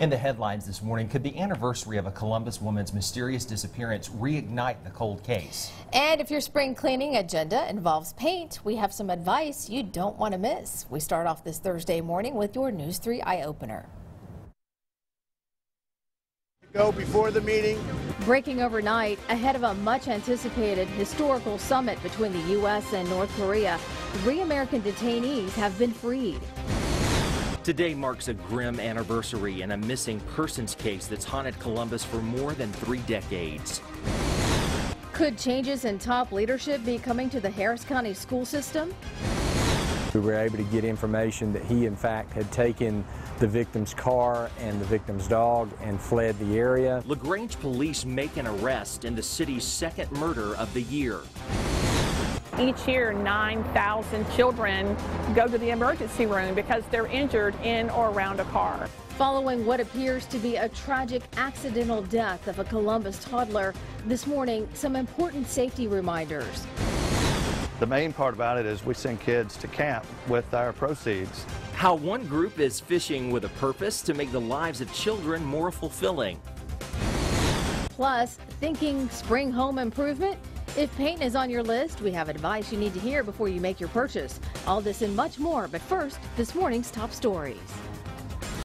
In the headlines this morning, could the anniversary of a Columbus woman's mysterious disappearance reignite the cold case? And if your spring cleaning agenda involves paint, we have some advice you don't want to miss. We start off this Thursday morning with your News 3 Eye Opener. Go before the meeting. Breaking overnight ahead of a much anticipated historical summit between the U.S. and North Korea, three American detainees have been freed. Today marks a grim anniversary in a missing persons case that's haunted Columbus for more than three decades. Could changes in top leadership be coming to the Harris County school system? We were able to get information that he, in fact, had taken the victim's car and the victim's dog and fled the area. LaGrange police make an arrest in the city's second murder of the year. Each year, 9,000 children go to the emergency room because they're injured in or around a car. Following what appears to be a tragic accidental death of a Columbus toddler, this morning, some important safety reminders. The main part about it is we send kids to camp with our proceeds. How one group is fishing with a purpose to make the lives of children more fulfilling. Plus, thinking spring home improvement? If paint is on your list, we have advice you need to hear before you make your purchase. All this and much more, but first, this morning's top stories.